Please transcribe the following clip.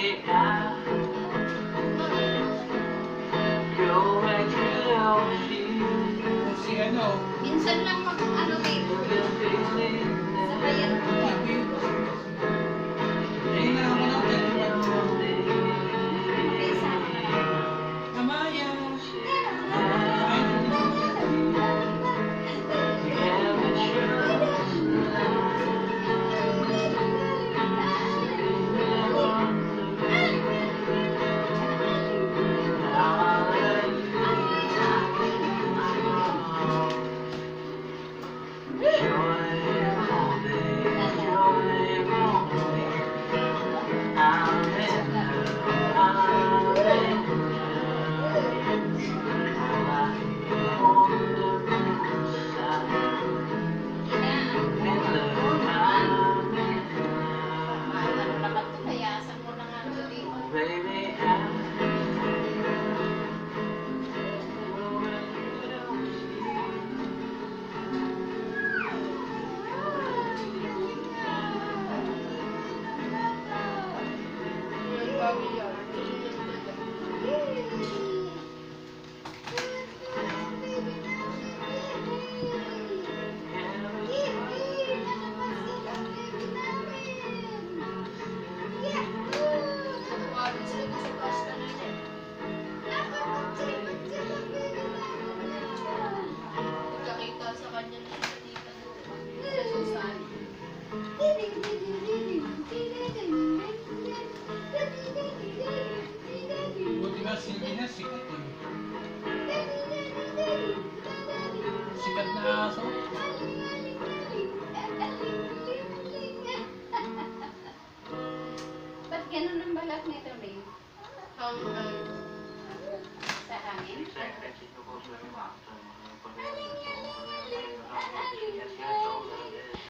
Si ano? Minsan lang mag-ano kayo. Sa bayan ko. sikat na aso. Ba't ganun ang balat nito, Ray? Hang, hang. Um, Sa hangin? Siyempre, sinubuso ano yung